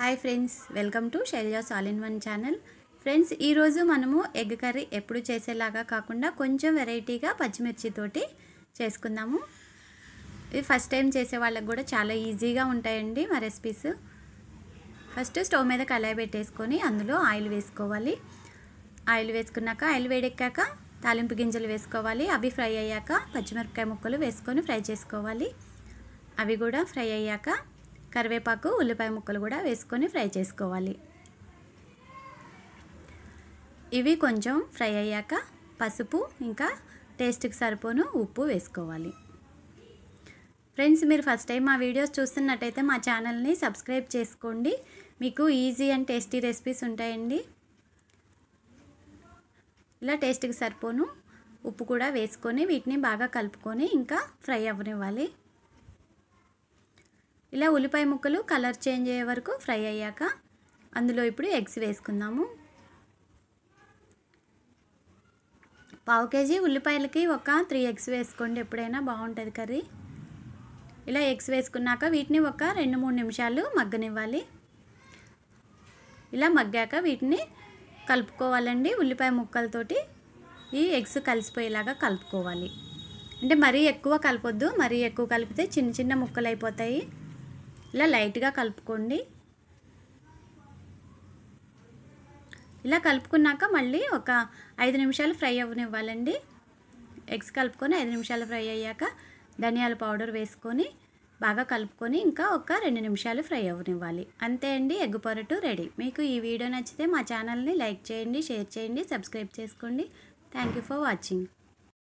Hi friends welcome to Shailaja's all in one channel friends ఈరోజు మనము egg curry ఎప్పుడు చేసేలాగా కాకుండా కొంచెం వెరైటీగా పచ్చిమిర్చితోటి చేసుకుందాము. ఇది ఫస్ట్ టైం చేసే వాళ్ళకి కూడా చాలా ఈజీగా ఉంటాయండి మా రెసిపీస్ ఫస్ట్ స్టవ్ మీద కళాయి పెట్టేసుకొని అందులో ఆయిల్ వేసుకోవాలి. ఆయిల్ వేసుకున్నాక ఆయిల్ వేడెక్కాక తాలింపు గింజలు వేసుకోవాలి. అవి ఫ్రై అయ్యాక పచ్చిమిరపకాయ ముక్కలు వేసుకొని ఫ్రై చేసుకోవాలి. అవి కూడా ఫ్రై అయ్యాక కరివేపాకు ఉల్లిపాయ ముక్కలు కూడా వేసుకొని ఫ్రై చేసుకోవాలి. ఇవి కొంచెం ఫ్రై అయ్యాక పసుపు ఇంకా టేస్ట్కి సరిపోను ఉప్పు వేసుకోవాలి. ఫ్రెండ్స్ మీరు ఫస్ట్ టైం మా వీడియోస్ చూస్తున్నట్టయితే మా ఛానల్ని సబ్స్క్రైబ్ చేసుకోండి. మీకు ఈజీ అండ్ టేస్టీ రెసిపీస్ ఉంటాయండి. ఇలా టేస్ట్కి సరిపోను ఉప్పు కూడా వేసుకొని వీటిని బాగా కలుపుకొని ఇంకా ఫ్రై అవ్వనివ్వాలి. ఇలా ఉల్లిపాయ ముక్కలు కలర్ చేంజ్ అయ్యే వరకు ఫ్రై అయ్యాక అందులో ఇప్పుడు ఎగ్స్ వేసుకుందాము. పావు కేజీ ఉల్లిపాయలకి ఒక త్రీ ఎగ్స్ వేసుకోండి ఎప్పుడైనా బాగుంటుంది కర్రీ. ఇలా ఎగ్స్ వేసుకున్నాక వీటిని ఒక రెండు మూడు నిమిషాలు మగ్గనివ్వాలి. ఇలా మగ్గాక వీటిని కలుపుకోవాలండి ఉల్లిపాయ ముక్కలతోటి. ఈ ఎగ్స్ కలిసిపోయేలాగా కలుపుకోవాలి. అంటే మరీ ఎక్కువ కలపొద్దు మరీ ఎక్కువ కలిపితే చిన్న చిన్న ముక్కలు అయిపోతాయి ఇలా లైట్గా కలుపుకోండి. ఇలా కలుపుకున్నాక మళ్ళీ ఒక ఐదు నిమిషాలు ఫ్రై అవ్వనివ్వాలండి. ఎగ్స్ కలుపుకొని ఐదు నిమిషాలు ఫ్రై అయ్యాక ధనియాల పౌడర్ వేసుకొని బాగా కలుపుకొని ఇంకా ఒక రెండు నిమిషాలు ఫ్రై అవ్వనివ్వాలి. అంతే అండి ఎగ్ పొరటు రెడీ. మీకు ఈ వీడియో నచ్చితే మా ఛానల్ని లైక్ చేయండి షేర్ చేయండి సబ్స్క్రైబ్ చేసుకోండి. Thank you for watching.